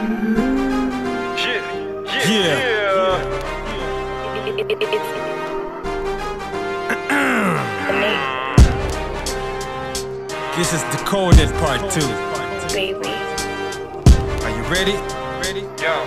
Yeah, yeah, Yeah. the This is decoded part two. baby. Are you ready? Ready? Yeah.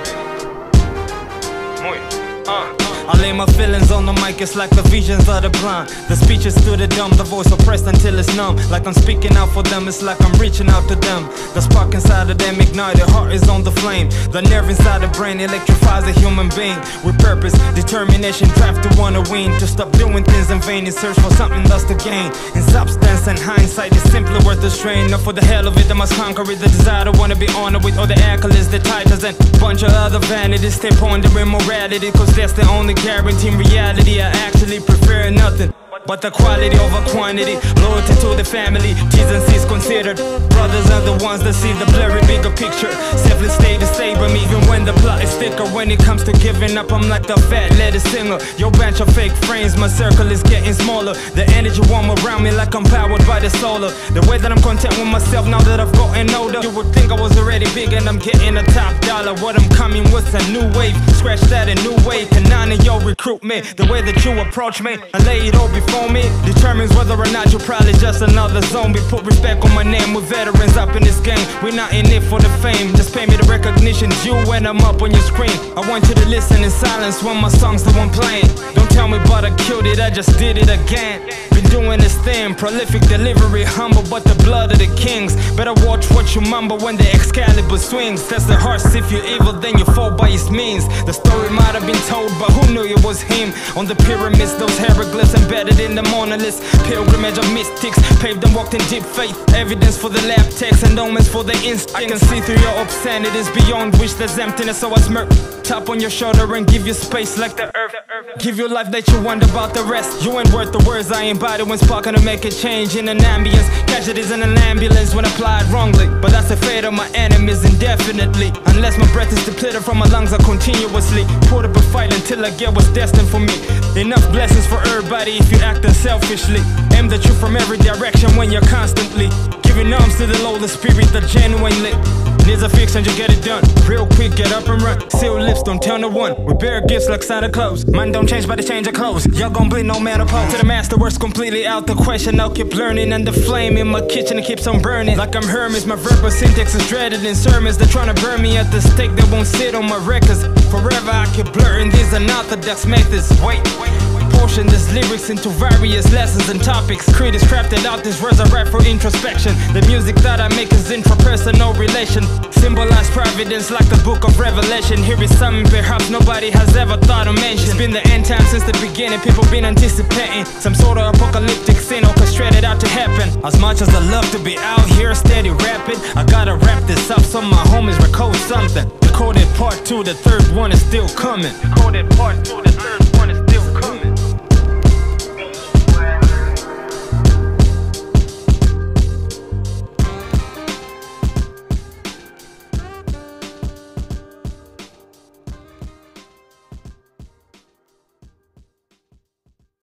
MuYah. Uh. I lay my feelings on the mic, it's like the visions of the blind. The speeches to the dumb, the voice oppressed until it's numb. Like I'm speaking out for them, it's like I'm reaching out to them. The spark inside of them ignite, the heart is on the flame. The nerve inside the brain electrifies a human being. With purpose, determination, drive to wanna win. To stop doing things in vain and search for something that's to gain. In substance and hindsight, it's simply worth the strain. Not for the hell of it, I must conquer it. The desire to wanna be honored with all the accolades, the titles, and bunch of other vanities. Stay pondering morality, cause that's the only guarantee in reality. I actually prefer nothing. But the quality over quantity, loyalty to the family, and C's considered. Brothers are the ones that see the blurry bigger picture. Selfless stay to stay by me, even when the plot is thicker. When it comes to giving up, I'm like the fat lady singer. Your bunch of fake friends, my circle is getting smaller. The energy warm around me like I'm powered by the solar. The way that I'm content with myself now that I've gotten older. You would think I was already big and I'm getting a top dollar. What I'm coming with a new wave, scratch that a new way. Kanani, yo, recruit me. The way that you approach me, I lay it all before me. Determines whether or not you're probably just another zombie. Put respect on my name with veterans up in this game. We're not in it for the fame, just pay me the recognition due when I'm up on your screen. I want you to listen in silence when my song's the one playing. Don't tell me but I killed it, I just did it again. Been doing this thing, prolific delivery, humble but the blood of the kings. Better watch what you mumble when the Excalibur swings. That's the hearts, if you're evil, then you fall by his means. The story might have been told, but who knew it was him? On the pyramids, those hieroglyphs embedded in the monoliths. Pilgrimage of mystics, paved and walked in deep faith. Evidence for the lab techs and omens for the instinct. I can see through your obscenities, beyond which there's emptiness, so I smirk. Tap on your shoulder and give you space like the earth. Give you life that you wonder about the rest. You ain't worth the words I embody when sparking to make a change in an ambience. Casualties in an ambulance when applied wrongly. But that's the fate of my enemies indefinitely. Unless my breath is depleted from my lungs, I continuously put up a fight until I get what's destined for me. Enough blessings for everybody if you act unselfishly. Aim the truth from every direction when you're constantly giving arms to the low, the spirit that genuinely needs a fix and you get it done. Real quick, get up and run. Seal lips, don't tell no one. Bear gifts like Santa Claus. Mine don't change by the change of clothes. Y'all gon' bleed no matter pose. To the master, works completely out the question. I'll keep learning, and the flame in my kitchen it keeps on burning. Like I'm Hermes, my verbal syntax is dreaded in sermons. They're trying to burn me at the stake that won't sit on my records. Forever I keep blurring these unorthodox methods. Wait, portion these lyrics into various lessons and topics. Critics crafted out this write for introspection. The music that I make is intrapersonal relation. Symbolize providence like the book of Revelation. Here is something perhaps nobody has ever thought of mention. It's been the end time since the beginning. People been anticipating some sort of apocalyptic scene orchestrated out to happen. As much as I love to be out here steady rapping, I gotta wrap this up so my homies record something. Decoded part two, the third one is still coming. Decoded part two, the third